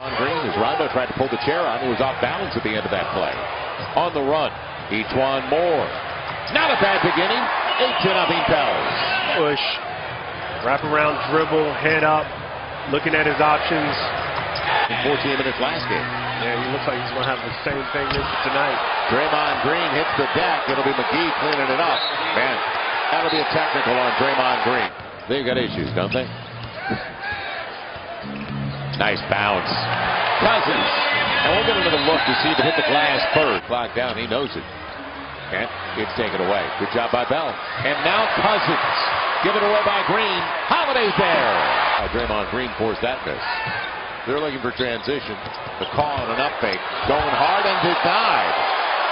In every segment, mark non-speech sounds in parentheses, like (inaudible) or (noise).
On Green as Rondo tried to pull the chair on. He was off balance at the end of that play. On the run, E'Twaun Moore. Not a bad beginning. 8 to nothing Pels. Push, wrap around dribble, head up, looking at his options. In 14 minutes last game. Yeah, he looks like he's going to have the same thing this tonight. Draymond Green hits the deck. It'll be McGee cleaning it up. Man, that'll be a technical on Draymond Green. They've got issues, don't they? Nice bounce. Cousins. And we'll get another look to see if it hit the glass first. Clock down. He knows it. And it's taken away. Good job by Bell. And now Cousins. Given away by Green. Holiday's there. Oh, Draymond Green forced that miss. They're looking for transition. The call and an up fake. Going hard and denied.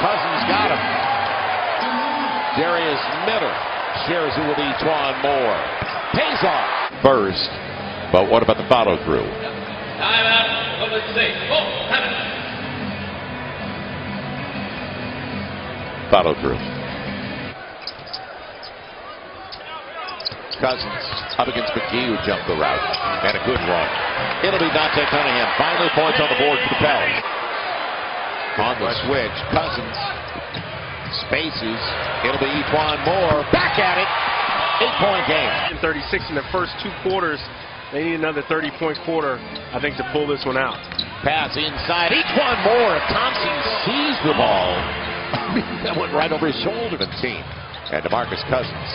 Cousins got him. Darius Miller shares it with E'Twaun Moore. Pays off first. But what about the follow through? Timeout. Golden State. Oh, have it. Follow through. Cousins up against McGee who jumped the route. And a good run. It'll be Dante Cunningham. Finally points on the board for the Pels. On the switch, Cousins spaces. It'll be E'Twaun Moore. Back at it. Eight-point game. 36 in the first two quarters. They need another 30-point quarter, I think, to pull this one out. Pass inside. E'Twaun Moore. Thompson sees the ball. (laughs) that went right over his shoulder to the team. And DeMarcus Cousins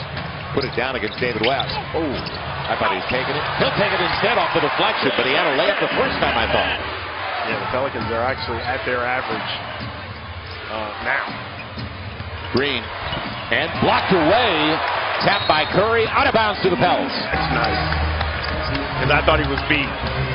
put it down against David West. Oh, I thought he was taking it. He'll take it instead off the deflection, but he had a layup the first time, I thought. Yeah, the Pelicans are actually at their average uh, now. Green. And blocked away. Tapped by Curry. Out of bounds to the Pels. That's nice. Because I thought he was beat.